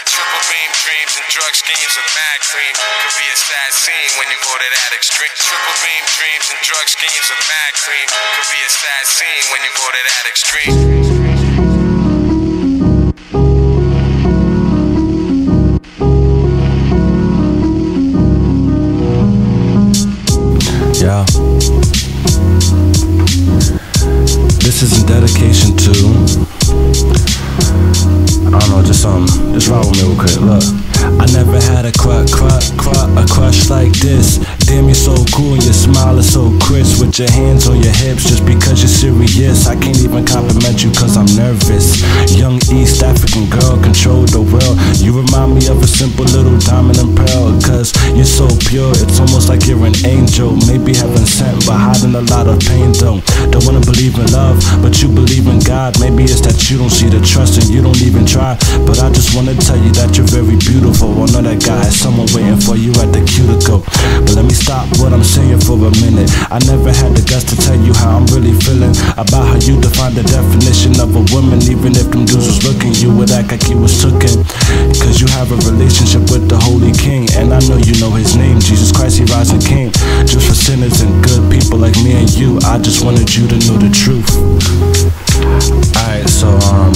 Triple beam dreams and drug schemes of mad cream could be a sad scene when you go to that extreme. Triple beam dreams and drug schemes of mad cream could be a sad scene when you go to that extreme. Crush, a crush like this. Damn, you're so cool and your smile is so crisp. With your hands on your hips, just because you're serious. I can't even compliment you cause I'm nervous. Young East African girl, control the world. You remind me of a simple little diamond and pearl. Cause you're so pure, it's almost like you're an angel. Maybe heaven sent, but hiding a lot of pain though. Don't wanna believe in love, but you believe in God. Maybe it's that you don't see the trust and you don't even try. But I just wanna tell you that you're very beautiful. I know that guy has someone waiting for you at the cuticle. But let me stop what I'm saying for a minute. I never had the guts to tell you how I'm really feeling about how you define the definition of a woman. Even if them dudes was looking, you would act like you was tooken. Cause you have a relationship with the Holy King. And I know you know his name, Jesus Christ, he rising king. Just for sinners and good people like me and you. I just wanted you to know the truth. Alright, so um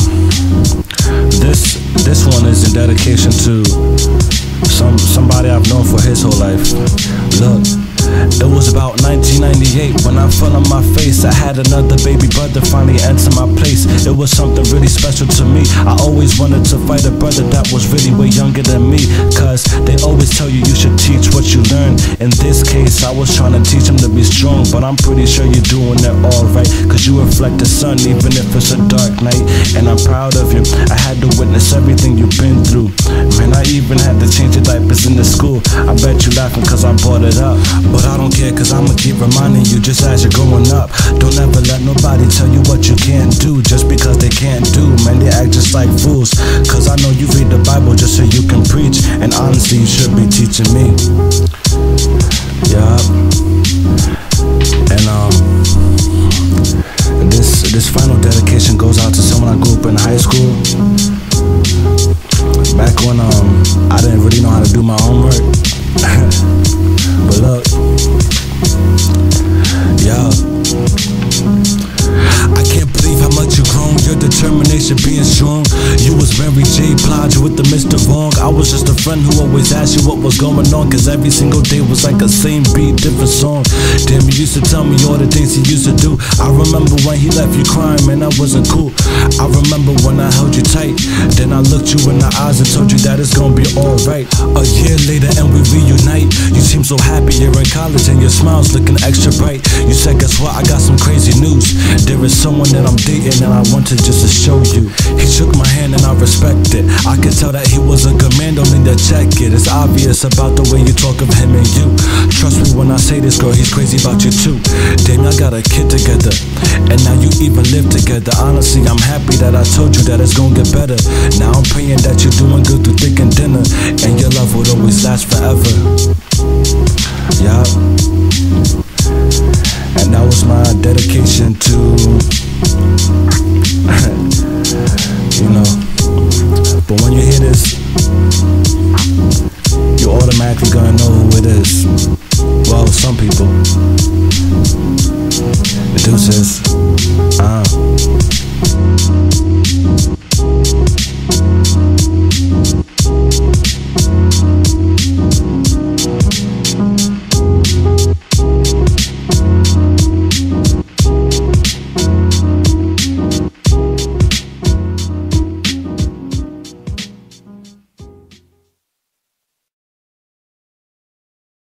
this this one is in dedication to some somebody I've known for his whole life. Look, it was about 1998 when I fell on my face. I had another baby brother finally enter my place. It was something really special to me. I always wanted to fight a brother that was really way younger than me. Cause they always tell you you should teach what you learn. In this case, I was trying to teach him to be strong, but I'm pretty sure you're doing it alright. Cause you reflect the sun even if it's a dark night. And I'm proud of you. I had to witness everything you've been through. Man, I even had to change the diapers in the school. I bet you laughing cause I brought it up. But I don't care cause I'ma keep reminding you just as you're growing up. Don't ever let nobody tell you what you can't do just because they can't do. Man, they act just like fools. Cause I know you read the Bible just so you can preach. And honestly, you should be teaching me. Yeah. And um this this final dedication goes out to someone I grew up in high school. Back when um I didn't really know how to do my homework. but look, yeah. I can't believe how much you grown. Your determination being strong. You was Mary J. Blige with the Mr. Wrong. I was just a friend who always asked you what was going on. Cause every single day was like a same beat, different song. Damn, you used to tell me all the things he used to do. I remember when he left you crying, man, that wasn't cool. I remember when I held you tight. Then I looked you in the eyes and told you that it's gonna be alright. A year later and we reunite. You seem so happy you're in college and your smile's looking extra bright. You said, guess what? I got some crazy news. There is someone that I'm dating and I wanted just to show you. He shook my hand and I respect it. I could tell that he was a good man, don't need to check it. It's obvious about the way you talk of him and you. Trust me when I say this, girl, he's crazy about you too. Damn, I got a kid together. And now you even live together. Honestly, I'm happy that I told you that it's gonna get better. Now I'm praying that you're doing good through thick and dinner. And your love would always last forever.